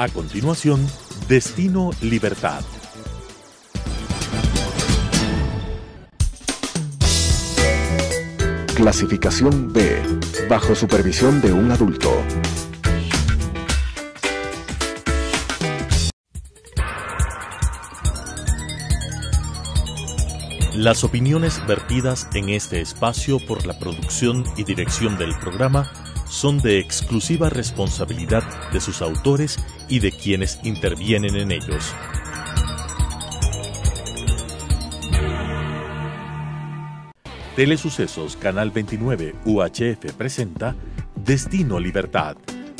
A continuación, Destino Libertad. Clasificación B, bajo supervisión de un adulto. Las opiniones vertidas en este espacio por la producción y dirección del programa son de exclusiva responsabilidad de sus autores y de quienes intervienen en ellos. Telesucesos Canal 29 UHF presenta Destino Libertad,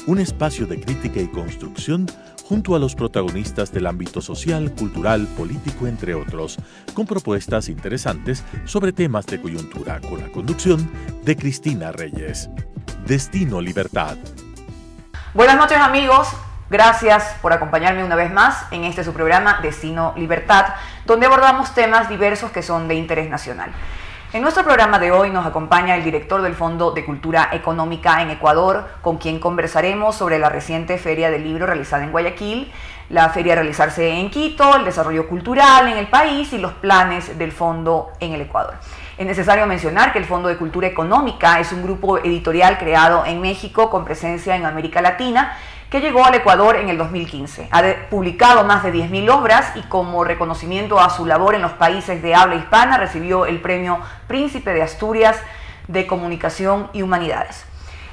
un espacio de crítica y construcción junto a los protagonistas del ámbito social, cultural, político, entre otros, con propuestas interesantes sobre temas de coyuntura, con la conducción de Cristina Reyes. Destino Libertad. Buenas noches amigos, gracias por acompañarme una vez más en este su programa Destino Libertad, donde abordamos temas diversos que son de interés nacional. En nuestro programa de hoy nos acompaña el director del Fondo de Cultura Económica en Ecuador, con quien conversaremos sobre la reciente Feria del Libro realizada en Guayaquil, la feria a realizarse en Quito, el desarrollo cultural en el país y los planes del fondo en el Ecuador. Es necesario mencionar que el Fondo de Cultura Económica es un grupo editorial creado en México con presencia en América Latina que llegó al Ecuador en el 2015. Ha publicado más de 10.000 obras y como reconocimiento a su labor en los países de habla hispana recibió el premio Príncipe de Asturias de Comunicación y Humanidades.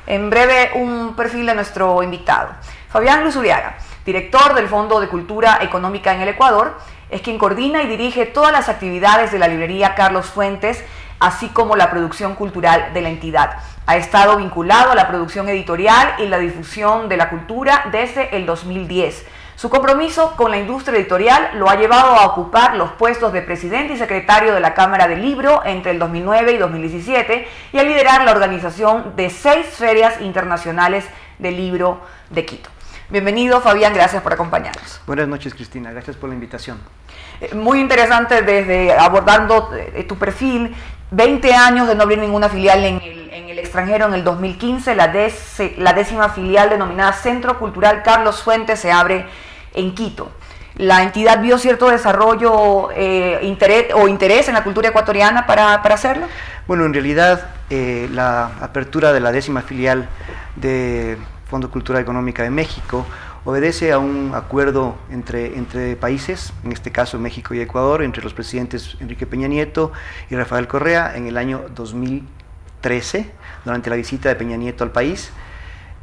En breve, un perfil de nuestro invitado. Fabián Luzuriaga, director del Fondo de Cultura Económica en el Ecuador, es quien coordina y dirige todas las actividades de la librería Carlos Fuentes, así como la producción cultural de la entidad. Ha estado vinculado a la producción editorial y la difusión de la cultura desde el 2010. Su compromiso con la industria editorial lo ha llevado a ocupar los puestos de presidente y secretario de la Cámara del Libro entre el 2009 y 2017 y a liderar la organización de seis ferias internacionales del libro de Quito. Bienvenido Fabián, gracias por acompañarnos. Buenas noches Cristina, gracias por la invitación. Eh, muy interesante desde abordando eh, tu perfil, 20 años de no abrir ninguna filial en el, en el extranjero, en el 2015 la, décima filial denominada Centro Cultural Carlos Fuentes se abre en Quito. ¿La entidad vio cierto desarrollo eh, interés, o interés en la cultura ecuatoriana para, hacerlo? Bueno, en realidad la apertura de la décima filial de Fondo Cultura Económica de México, obedece a un acuerdo entre, entre países, en este caso México y Ecuador, entre los presidentes Enrique Peña Nieto y Rafael Correa en el año 2013, durante la visita de Peña Nieto al país.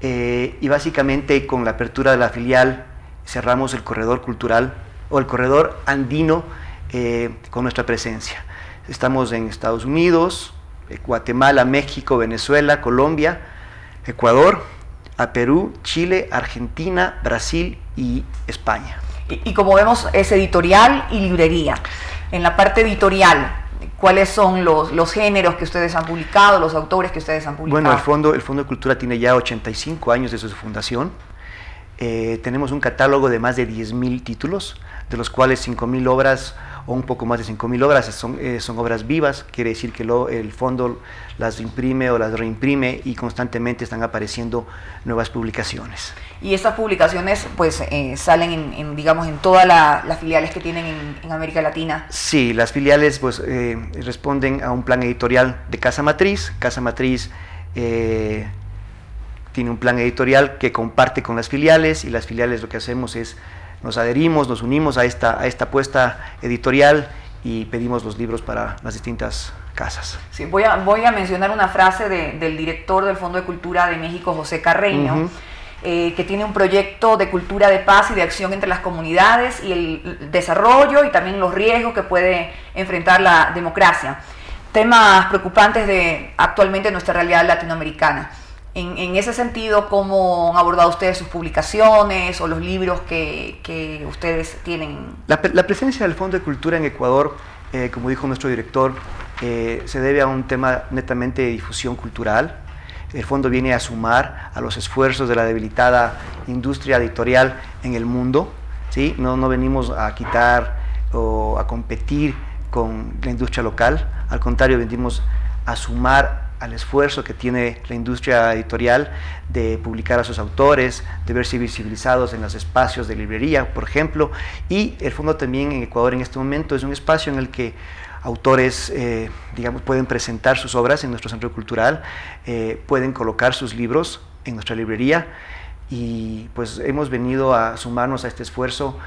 Eh, y básicamente con la apertura de la filial cerramos el corredor cultural o el corredor andino eh, con nuestra presencia. Estamos en Estados Unidos, Guatemala, México, Venezuela, Colombia, Ecuador, a Perú, Chile, Argentina, Brasil y España. Y, como vemos es editorial y librería. En la parte editorial, ¿cuáles son los, los, géneros que ustedes han publicado, los autores que ustedes han publicado? Bueno, el Fondo, el Fondo de Cultura tiene ya 85 años desde su fundación. Eh, tenemos un catálogo de más de 10.000 títulos, de los cuales 5.000 obras o un poco más de 5.000 obras son, eh, son obras vivas, quiere decir que lo, el fondo las imprime o las reimprime y constantemente están apareciendo nuevas publicaciones. Y estas publicaciones pues eh, salen en, digamos, en todas las filiales que tienen en, América Latina. Sí, las filiales pues eh, responden a un plan editorial de Casa Matriz. Casa Matriz tiene un plan editorial que comparte con las filiales y las filiales lo que hacemos es nos adherimos, nos unimos a esta, a esta apuesta editorial y pedimos los libros para las distintas casas. Sí, voy a, voy a mencionar una frase del director del Fondo de Cultura de México, José Carreño, eh, que tiene un proyecto de cultura de paz y de acción entre las comunidades y el desarrollo y también los riesgos que puede enfrentar la democracia. Temas preocupantes de actualmente nuestra realidad latinoamericana. En, ese sentido, ¿cómo han abordado ustedes sus publicaciones o los libros que, ustedes tienen? La, presencia del Fondo de Cultura en Ecuador, eh, como dijo nuestro director, eh, se debe a un tema netamente de difusión cultural. El fondo viene a sumar a los esfuerzos de la debilitada industria editorial en el mundo. ¿sí? No, no venimos a quitar o a competir con la industria local, al contrario, venimos a sumar al esfuerzo que tiene la industria editorial de publicar a sus autores, de verse visibilizados en los espacios de librería, por ejemplo, y el fondo también en Ecuador en este momento es un espacio en el que autores, eh, digamos, pueden presentar sus obras en nuestro centro cultural, eh, pueden colocar sus libros en nuestra librería. Y pues hemos venido a sumarnos a este esfuerzo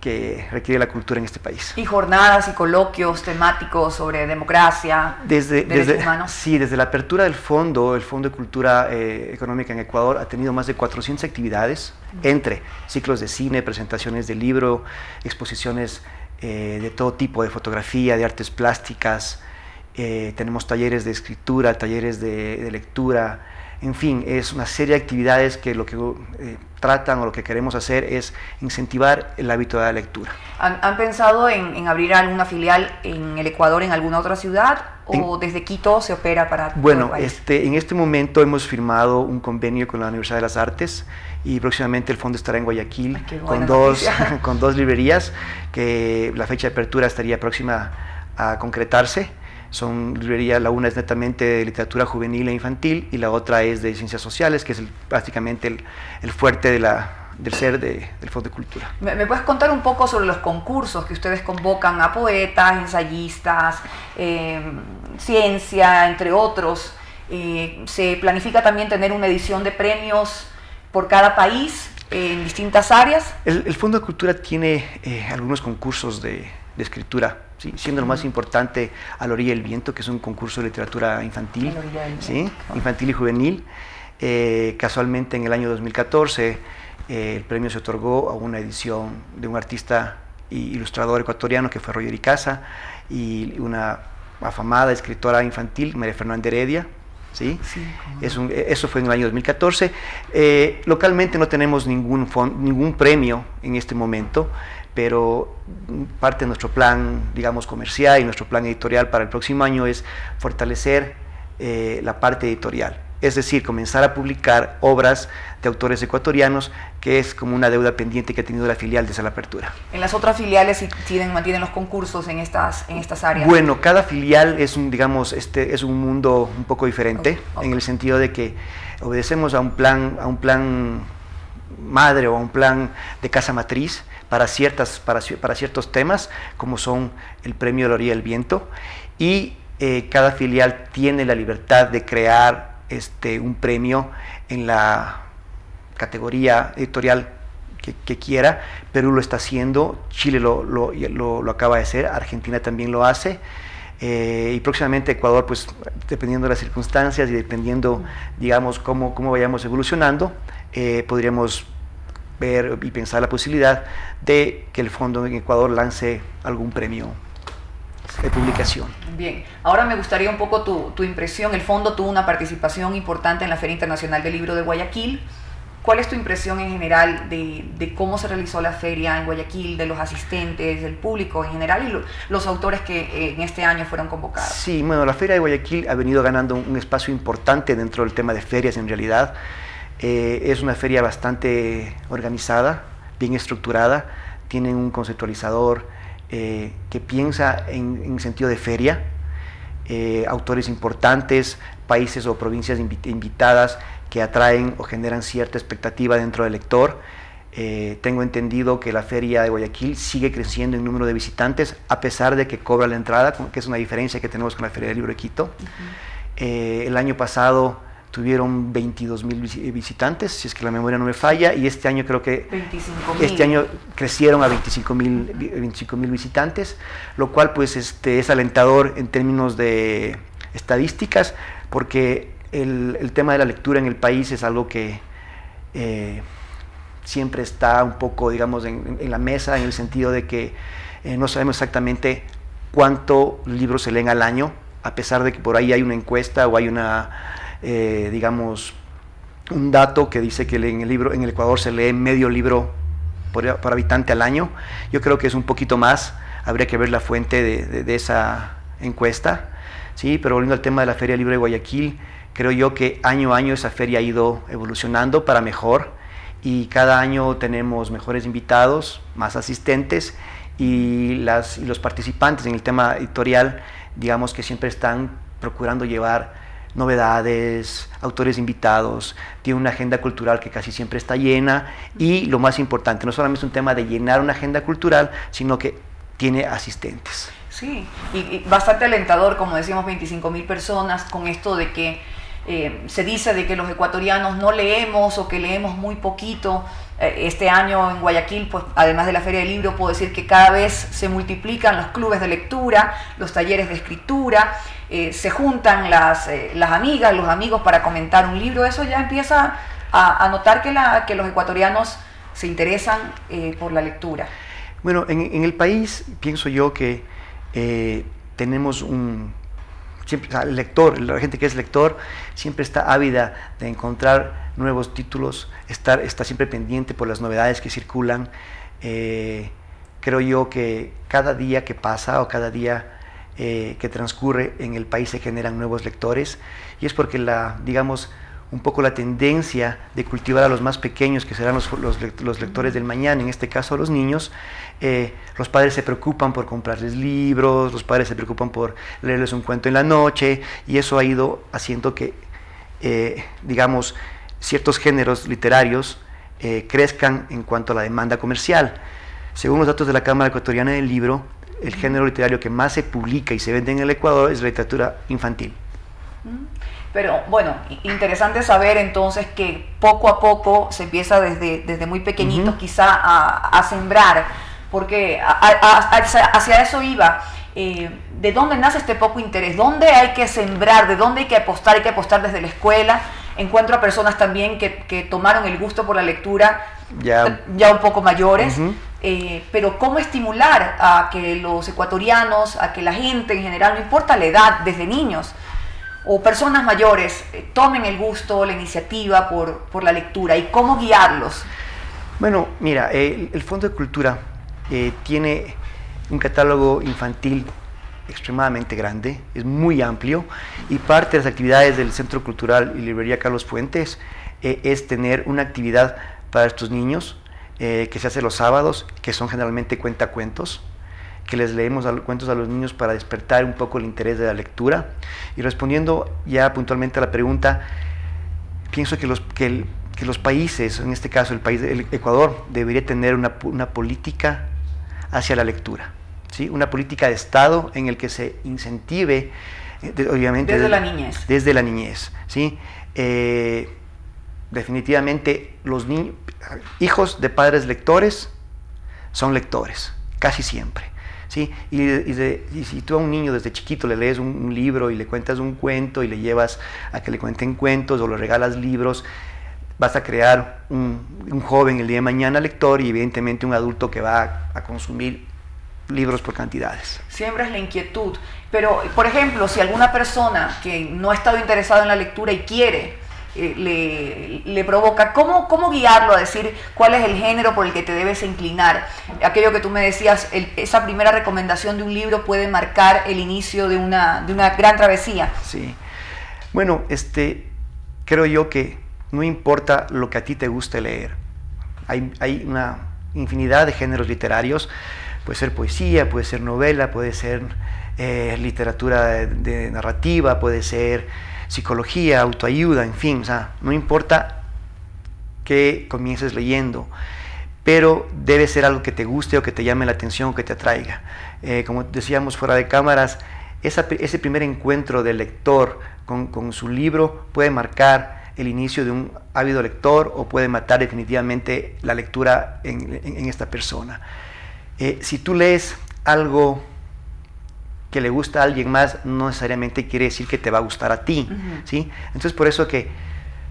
que requiere la cultura en este país. Y jornadas y coloquios temáticos sobre democracia, desde, desde Sí, desde la apertura del fondo, el Fondo de Cultura eh, Económica en Ecuador ha tenido más de 400 actividades, entre ciclos de cine, presentaciones de libro, exposiciones eh, de todo tipo, de fotografía, de artes plásticas, eh, tenemos talleres de escritura, talleres de, lectura, en fin, es una serie de actividades que lo que eh, tratan o lo que queremos hacer es incentivar el hábito de la lectura. ¿Han, pensado en, abrir alguna filial en el Ecuador, en alguna otra ciudad, o desde Quito se opera para Bueno? Este, en este momento hemos firmado un convenio con la Universidad de las Artes y próximamente el fondo estará en Guayaquil con, dos, con dos librerías que la fecha de apertura estaría próxima a concretarse. Son librerías, la una es netamente de literatura juvenil e infantil y la otra es de ciencias sociales, que es prácticamente el, fuerte de la, del ser de, del Fondo de Cultura. ¿Me, puedes contar un poco sobre los concursos que ustedes convocan a poetas, ensayistas, eh, ciencia, entre otros? Eh, ¿Se planifica también tener una edición de premios por cada país en distintas áreas? El, Fondo de Cultura tiene eh, algunos concursos de, escritura, ¿sí? siendo lo más importante A la orilla del viento, que es un concurso de literatura infantil, ¿sí? infantil y juvenil. Eh, casualmente en el año 2014 eh, el premio se otorgó a una edición de un artista ilustrador ecuatoriano que fue Roger Icaza y una afamada escritora infantil, María Fernanda Heredia, ¿sí? eso fue en el año 2014. Eh, localmente no tenemos ningún, ningún premio en este momento, pero parte de nuestro plan, digamos, comercial y nuestro plan editorial para el próximo año es fortalecer eh, la parte editorial es decir, comenzar a publicar obras de autores ecuatorianos, que es como una deuda pendiente que ha tenido la filial desde la apertura. ¿En las otras filiales tienen, mantienen los concursos en estas, en estas áreas? Bueno, cada filial es un, digamos, este, es un mundo un poco diferente, en el sentido de que obedecemos a un plan, a un plan madre o a un plan de casa matriz para, ciertas, para, para ciertos temas, como son el premio orilla del viento, y eh, cada filial tiene la libertad de crear este, un premio en la categoría editorial que, quiera. Perú lo está haciendo, Chile lo, lo, acaba de hacer, Argentina también lo hace. Eh, y próximamente Ecuador, pues dependiendo de las circunstancias y dependiendo, digamos, cómo, cómo vayamos evolucionando, eh, podríamos ver y pensar la posibilidad de que el fondo en Ecuador lance algún premio de publicación. Bien, ahora me gustaría un poco tu, tu, impresión. El fondo tuvo una participación importante en la Feria Internacional del Libro de Guayaquil. ¿Cuál es tu impresión en general de, de cómo se realizó la feria en Guayaquil, de los asistentes, del público en general y los autores que eh, en este año fueron convocados? Sí, bueno, la feria de Guayaquil ha venido ganando un espacio importante dentro del tema de ferias en realidad. Eh, es una feria bastante organizada, bien estructurada, tienen un conceptualizador, eh, que piensa en, sentido de feria, eh, autores importantes, países o provincias invitadas que atraen o generan cierta expectativa dentro del lector. Eh, tengo entendido que la feria de Guayaquil sigue creciendo en número de visitantes a pesar de que cobra la entrada, que es una diferencia que tenemos con la feria del libro de Quito. el año pasado tuvieron 22 mil visitantes, si es que la memoria no me falla, y este año creo que este año crecieron a 25 mil 25 visitantes, lo cual pues este, es alentador en términos de estadísticas, porque el, tema de la lectura en el país es algo que eh, siempre está un poco, digamos, en, la mesa, en el sentido de que eh, no sabemos exactamente cuántos libros se leen al año, a pesar de que por ahí hay una encuesta o hay una eh, digamos, un dato que dice que en el libro en el Ecuador se lee medio libro por, habitante al año. Yo creo que es un poquito más. Habría que ver la fuente de, esa encuesta. Sí, pero volviendo al tema de la Feria Libre de Guayaquil, creo yo que año a año esa feria ha ido evolucionando para mejor y cada año tenemos mejores invitados, más asistentes y, las, y los participantes en el tema editorial, digamos que siempre están procurando llevar novedades, autores invitados, tiene una agenda cultural que casi siempre está llena y lo más importante, no solamente es un tema de llenar una agenda cultural, sino que tiene asistentes. Sí, y, bastante alentador, como decíamos, 25 mil personas con esto de que eh, se dice de que los ecuatorianos no leemos o que leemos muy poquito. Eh, este año en Guayaquil, pues además de la Feria del Libro, puedo decir que cada vez se multiplican los clubes de lectura, los talleres de escritura, eh, se juntan las, las amigas, los amigos para comentar un libro. Eso ya empieza a, notar que, la, que los ecuatorianos se interesan por la lectura. Bueno, en, el país pienso yo que tenemos un... Siempre, el lector, la gente que es lector, siempre está ávida de encontrar nuevos títulos, estar, está siempre pendiente por las novedades que circulan. Eh, creo yo que cada día que pasa o cada día eh, que transcurre en el país se generan nuevos lectores y es porque la, digamos, un poco la tendencia de cultivar a los más pequeños, que serán los, los, lectores del mañana, en este caso a los niños, eh, los padres se preocupan por comprarles libros, los padres se preocupan por leerles un cuento en la noche, y eso ha ido haciendo que, eh, digamos, ciertos géneros literarios eh, crezcan en cuanto a la demanda comercial. Según los datos de la Cámara Ecuatoriana del Libro, el género literario que más se publica y se vende en el Ecuador es la literatura infantil. Pero bueno, interesante saber entonces que poco a poco se empieza desde, desde muy pequeñitos quizá a, sembrar, porque hacia eso iba. Eh, ¿De dónde nace este poco interés? ¿Dónde hay que sembrar? ¿De dónde hay que apostar? Hay que apostar desde la escuela. Encuentro a personas también que, que tomaron el gusto por la lectura ya, ya un poco mayores. Eh, pero cómo estimular a que los ecuatorianos, a que la gente en general, no importa la edad, desde niños, o personas mayores eh, tomen el gusto, la iniciativa por, por, la lectura y cómo guiarlos? Bueno, mira, el Fondo de Cultura eh, tiene un catálogo infantil extremadamente grande, es muy amplio y parte de las actividades del Centro Cultural y Librería Carlos Fuentes eh, es tener una actividad para estos niños que se hace los sábados, que son generalmente cuentacuentos, que les leemos cuentos a los niños para despertar un poco el interés de la lectura. Y respondiendo ya puntualmente a la pregunta, pienso que los, que, los países, en este caso el país del Ecuador, debería tener una, política hacia la lectura. ¿sí? Una política de Estado en el que se incentive, eh, obviamente... Desde, la niñez. Desde la niñez. ¿sí? Eh, definitivamente los niños, hijos de padres lectores son lectores, casi siempre. ¿Sí? Y, si tú a un niño desde chiquito le lees un, libro y le cuentas un cuento y le llevas a que le cuenten cuentos o le regalas libros, vas a crear un, joven el día de mañana lector y evidentemente un adulto que va a, consumir libros por cantidades. Siembras la inquietud. Pero, por ejemplo, si alguna persona que no ha estado interesada en la lectura y quiere eh, le, provoca. ¿Cómo, ¿Cómo guiarlo a decir cuál es el género por el que te debes inclinar? Aquello que tú me decías, esa primera recomendación de un libro puede marcar el inicio de una, de una gran travesía. Sí. Bueno, este, creo yo que no importa lo que a ti te guste leer. Hay, hay una infinidad de géneros literarios. Puede ser poesía, puede ser novela, puede ser eh, literatura de narrativa, puede ser psicología, autoayuda, en fin, o sea, no importa que comiences leyendo, pero debe ser algo que te guste o que te llame la atención, que te atraiga. Eh, como decíamos fuera de cámaras, ese primer encuentro del lector con, su libro puede marcar el inicio de un ávido lector o puede matar definitivamente la lectura en, esta persona. Eh, si tú lees algo que le gusta a alguien más no necesariamente quiere decir que te va a gustar a ti, ¿sí? Entonces por eso que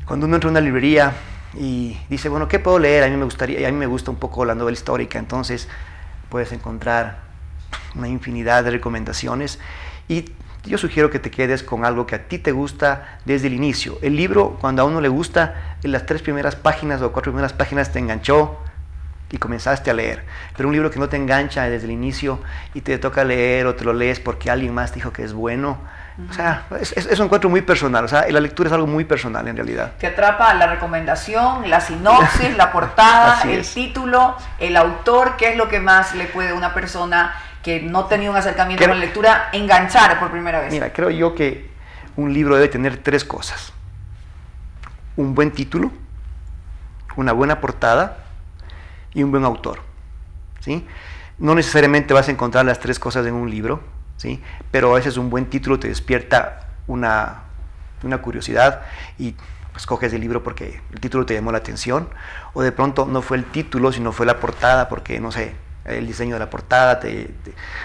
cuando uno entra a una librería y dice, bueno, ¿qué puedo leer? A mí me gustaría, a mí me gusta un poco la novela histórica, entonces puedes encontrar una infinidad de recomendaciones y yo sugiero que te quedes con algo que a ti te gusta desde el inicio. El libro, cuando a uno le gusta, en las tres primeras páginas o cuatro primeras páginas te enganchó, y comenzaste a leer. Pero un libro que no te engancha desde el inicio y te toca leer o te lo lees porque alguien más dijo que es bueno. O sea, es, un encuentro muy personal. O sea, la lectura es algo muy personal en realidad. Te atrapa la recomendación, la sinopsis, la portada, el título, el autor. ¿Qué es lo que más le puede a una persona que no tenía un acercamiento con la lectura enganchar por primera vez? Mira, creo yo que un libro debe tener tres cosas. Un buen título, una buena portada y un buen autor. ¿sí? No necesariamente vas a encontrar las tres cosas en un libro, ¿sí? pero a veces un buen título te despierta una, una curiosidad y pues coges el libro porque el título te llamó la atención, o de pronto no fue el título, sino fue la portada, porque no sé, el diseño de la portada te,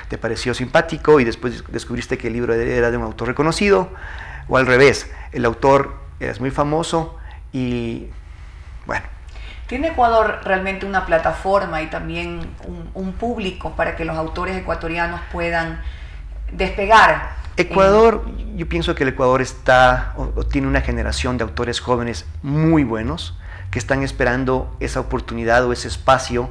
te, pareció simpático y después descubriste que el libro era de un autor reconocido, o al revés, el autor es muy famoso y bueno. ¿Tiene Ecuador realmente una plataforma y también un, público para que los autores ecuatorianos puedan despegar Ecuador, yo pienso que el Ecuador está tiene una generación de autores jóvenes muy buenos que están esperando esa oportunidad o ese espacio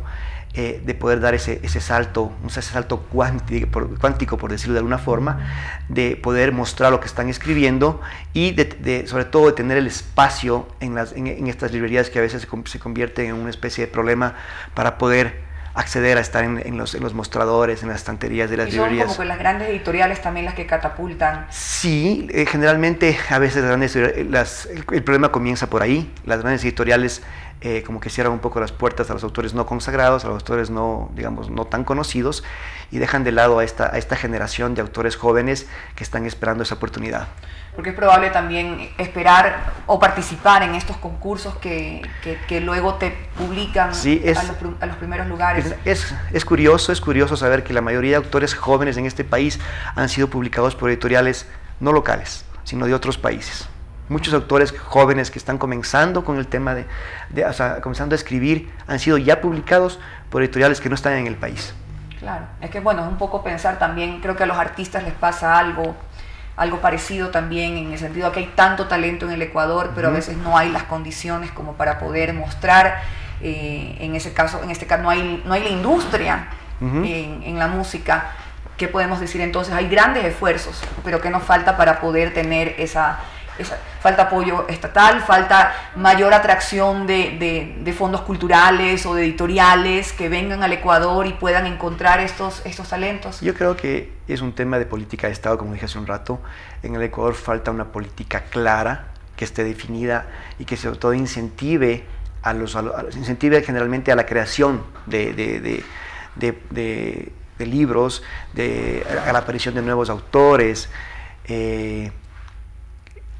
eh, de poder dar ese, ese salto, ese salto cuántico por, cuántico, por decirlo de alguna forma, de poder mostrar lo que están escribiendo y de, sobre todo de tener el espacio en, las, en, en estas librerías que a veces se, se convierten en una especie de problema para poder acceder a estar en, los, los, mostradores, en las estanterías de las y son librerías. como que las grandes editoriales también las que catapultan. Sí, eh, generalmente a veces las grandes, las, el, el, problema comienza por ahí. Las grandes editoriales eh, como que cierran un poco las puertas a los autores no consagrados, a los autores no, digamos, no tan conocidos y dejan de lado a esta, a esta generación de autores jóvenes que están esperando esa oportunidad porque es probable también esperar o participar en estos concursos que, que, que luego te publican sí, es, a, los, a, los, primeros lugares. Es, es, curioso, es curioso saber que la mayoría de autores jóvenes en este país han sido publicados por editoriales no locales, sino de otros países. Muchos autores jóvenes que están comenzando con el tema de, de o sea, comenzando a escribir, han sido ya publicados por editoriales que no están en el país. Claro, es que bueno, es un poco pensar también, creo que a los artistas les pasa algo algo parecido también en el sentido de que hay tanto talento en el Ecuador, pero uh -huh. a veces no hay las condiciones como para poder mostrar. Eh, en ese caso, en este caso no hay, no hay la industria uh -huh. en, en, la música. ¿Qué podemos decir entonces? Hay grandes esfuerzos, pero ¿qué nos falta para poder tener esa, esa falta apoyo estatal, falta mayor atracción de, de, fondos culturales o de editoriales que vengan al Ecuador y puedan encontrar estos, estos talentos? Yo creo que es un tema de política de Estado, como dije hace un rato. En el Ecuador falta una política clara, que esté definida y que sobre todo incentive a los, incentive generalmente a la creación de, de, libros, a la aparición de nuevos autores. Eh,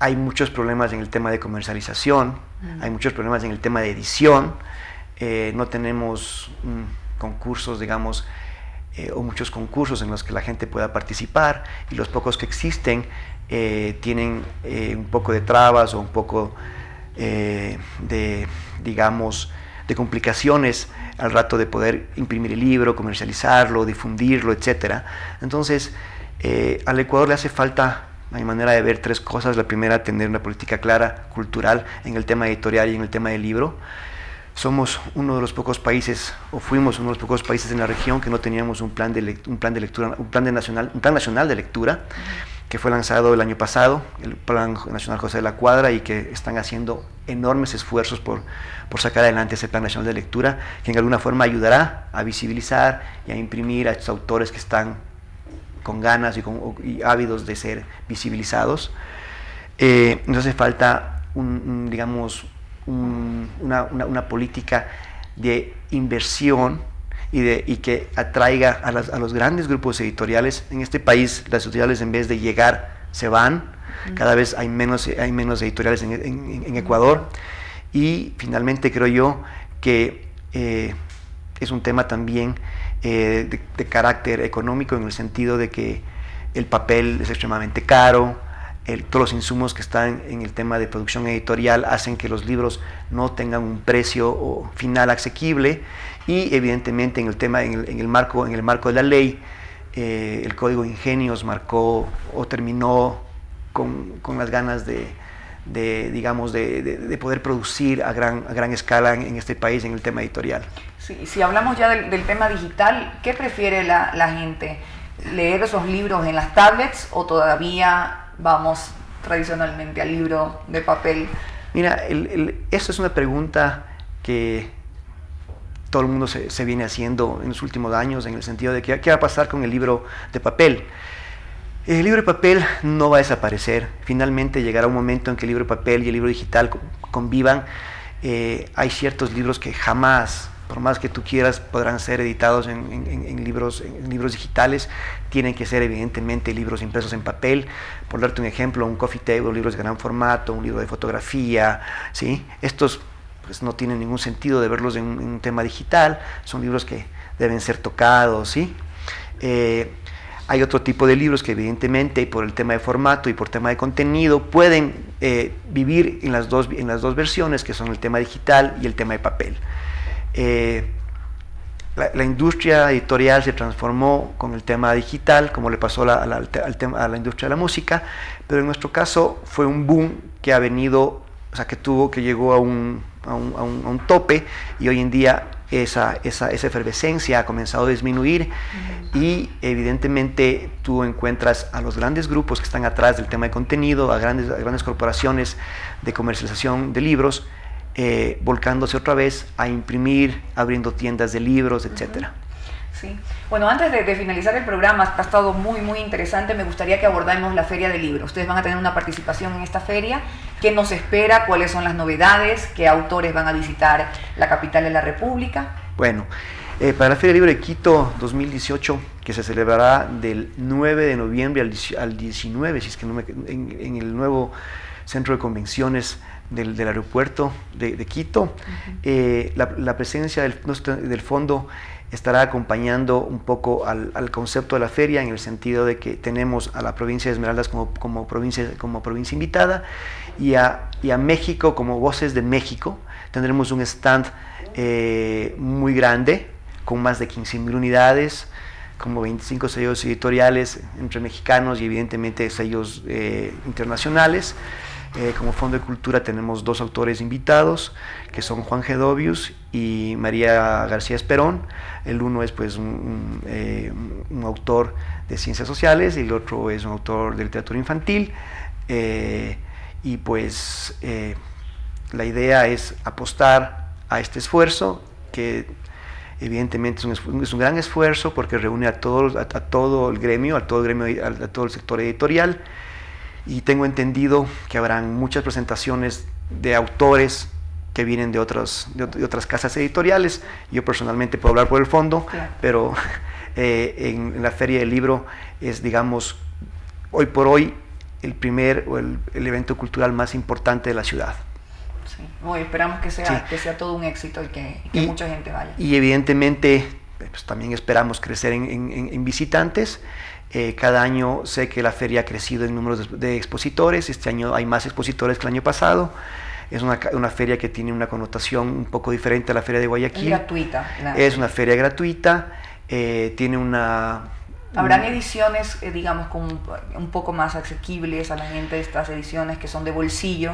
hay muchos problemas en el tema de comercialización, hay muchos problemas en el tema de edición, eh, no tenemos mm, concursos, digamos, eh, o muchos concursos en los que la gente pueda participar y los pocos que existen eh, tienen un poco de trabas o un poco de, digamos, de complicaciones al rato de poder imprimir el libro, comercializarlo, difundirlo, etc. Entonces, al Ecuador le hace falta hay manera de ver tres cosas. La primera, tener una política clara, cultural, en el tema editorial y en el tema del libro. Somos uno de los pocos países, o fuimos uno de los pocos países en la región que no teníamos un plan de, un plan de lectura, un plan, de nacional, un plan nacional de lectura, que fue lanzado el año pasado, el Plan Nacional José de la Cuadra, y que están haciendo enormes esfuerzos por, por sacar adelante ese Plan Nacional de Lectura, que en alguna forma ayudará a visibilizar y a imprimir a estos autores que están con ganas y, con, y ávidos de ser visibilizados. Eh, nos hace falta, un, un digamos, un, una, una, una, política de inversión y, de, y que atraiga a, las, a, los grandes grupos editoriales. En este país las editoriales en vez de llegar se van, cada vez hay menos, hay menos editoriales en, en, en Ecuador. Y finalmente creo yo que eh, es un tema también eh, de, carácter económico en el sentido de que el papel es extremadamente caro, todos los insumos que están en el tema de producción editorial hacen que los libros no tengan un precio final asequible y evidentemente en el tema, en el, en el marco, en el marco de la ley, eh, el Código Ingenios marcó o terminó con, con las ganas de, de digamos, de, de, de, poder producir a gran, a gran escala en, en, este país en el tema editorial. Sí, si hablamos ya del, del tema digital, ¿qué prefiere la, la, gente? ¿Leer esos libros en las tablets o todavía vamos tradicionalmente al libro de papel? Mira, el, el, eso es una pregunta que todo el mundo se, se, viene haciendo en los últimos años, en el sentido de que, qué va a pasar con el libro de papel. El libro de papel no va a desaparecer. Finalmente llegará un momento en que el libro de papel y el libro digital convivan. Eh, hay ciertos libros que jamás, por más que tú quieras, podrán ser editados en, libros, en libros digitales. Tienen que ser evidentemente libros impresos en papel. Por darte un ejemplo, un coffee table, libros de gran formato, un libro de fotografía. ¿sí? Estos pues, no tienen ningún sentido de verlos en, un tema digital. Son libros que deben ser tocados. ¿sí? Eh, hay otro tipo de libros que evidentemente por el tema de formato y por tema de contenido pueden eh, vivir en las, dos, en las dos versiones, que son el tema digital y el tema de papel. Eh, la, industria editorial se transformó con el tema digital, como le pasó a la, industria de la música, pero en nuestro caso fue un boom que ha venido, o sea, que tuvo, que llegó a un, a un, a un tope y hoy en día esa, esa, esa, efervescencia ha comenzado a disminuir y evidentemente tú encuentras a los grandes grupos que están atrás del tema de contenido, a grandes, grandes corporaciones de comercialización de libros, eh, volcándose otra vez a imprimir, abriendo tiendas de libros, etcétera. Sí. Bueno, antes de, finalizar el programa, ha estado muy, muy interesante, me gustaría que abordemos la Feria del Libro. Ustedes van a tener una participación en esta feria. ¿Qué nos espera? ¿Cuáles son las novedades? ¿Qué autores van a visitar la capital de la República? Bueno, eh, para la Feria del Libro de Quito 2018, que se celebrará del 9 de noviembre al, 19, si es que no me, en, el nuevo centro de convenciones del, aeropuerto de, Quito, eh, la, presencia del, del fondo estará acompañando un poco al, concepto de la feria en el sentido de que tenemos a la provincia de Esmeraldas como, provincia, como provincia invitada y a, y a, México como Voces de México. Tendremos un stand eh, muy grande con más de 15.000 unidades, como 25 sellos editoriales entre mexicanos y evidentemente sellos eh, internacionales. Eh, como Fondo de Cultura tenemos dos autores invitados, que son Juan Gedovius y María García Esperón. El uno es pues un, eh, autor de ciencias sociales y el otro es un autor de literatura infantil. Eh, y pues la idea es apostar a este esfuerzo que evidentemente es un, es un, gran esfuerzo porque reúne a, todos, a, todo el gremio, a todo el gremio, a todo el sector editorial y tengo entendido que habrán muchas presentaciones de autores que vienen de, otras de, otras casas editoriales. Yo personalmente puedo hablar por el fondo, pero eh, en, la Feria del Libro es, digamos, hoy por hoy el primer o el, evento cultural más importante de la ciudad. Sí. esperamos que sea, que sea todo un éxito y que, mucha gente vaya. Y evidentemente pues, también esperamos crecer en, en visitantes eh, cada año sé que la feria ha crecido en números de, expositores, este año hay más expositores que el año pasado. Es una, una, feria que tiene una connotación un poco diferente a la feria de Guayaquil. Es gratuita. Es una feria gratuita, eh, tiene una... ¿Habrán ediciones, eh, digamos, con, un poco más asequibles a la gente, estas ediciones que son de bolsillo?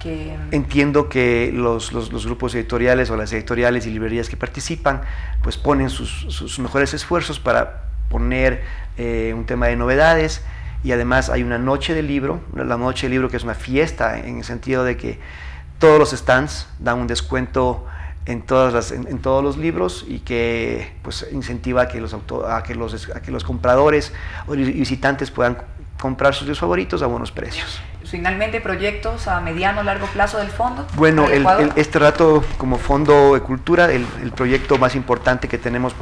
Que... Entiendo que los, los, los, grupos editoriales o las editoriales y librerías que participan pues ponen sus, sus mejores esfuerzos para poner eh, un tema de novedades. Y además hay una noche de libro, la noche de libro que es una fiesta en el sentido de que todos los stands dan un descuento en, todas las, en, todos los libros y que pues, incentiva a que, los a, que los, a que los compradores o visitantes puedan comprar sus libros favoritos a buenos precios finalmente proyectos a mediano o largo plazo del fondo? Bueno, este rato como Fondo de Cultura, el, proyecto más importante que tenemos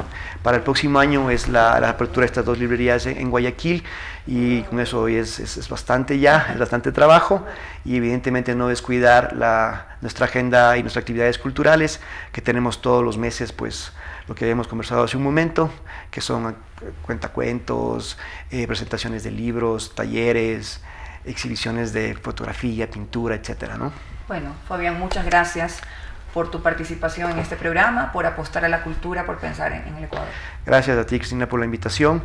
para el próximo año es la, apertura de estas dos librerías en, Guayaquil y con eso hoy es, es, bastante ya, es bastante trabajo y evidentemente no descuidar la, nuestra agenda y nuestras actividades culturales que tenemos todos los meses, pues lo que habíamos conversado hace un momento, que son cuentacuentos, eh, presentaciones de libros, talleres, exhibiciones de fotografía, pintura, etcétera, ¿no? Bueno, Fabián, muchas gracias por tu participación en este programa, por apostar a la cultura, por pensar en, el Ecuador. Gracias a ti, Cristina, por la invitación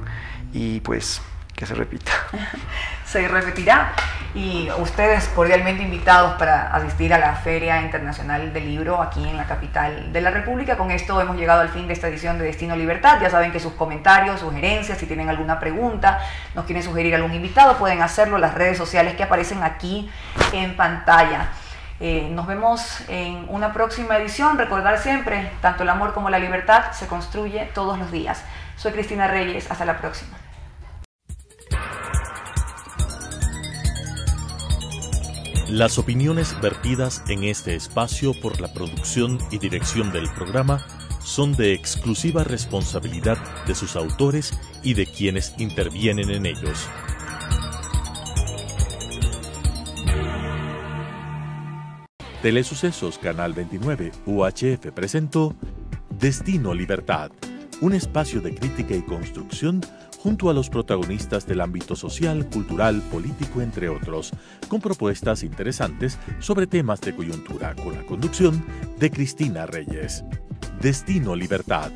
y pues que se repita. se repetirá y ustedes cordialmente invitados para asistir a la Feria Internacional del Libro aquí en la capital de la República. Con esto hemos llegado al fin de esta edición de Destino Libertad. Ya saben que sus comentarios, sugerencias, si tienen alguna pregunta, nos quieren sugerir algún invitado, pueden hacerlo en las redes sociales que aparecen aquí en pantalla. Eh, nos vemos en una próxima edición. Recordar siempre, tanto el amor como la libertad se construye todos los días. Soy Cristina Reyes, hasta la próxima. Las opiniones vertidas en este espacio por la producción y dirección del programa son de exclusiva responsabilidad de sus autores y de quienes intervienen en ellos. Telesucesos Canal 29 UHF presentó Destino Libertad, un espacio de crítica y construcción junto a los protagonistas del ámbito social, cultural, político, entre otros, con propuestas interesantes sobre temas de coyuntura, con la conducción de Cristina Reyes. Destino Libertad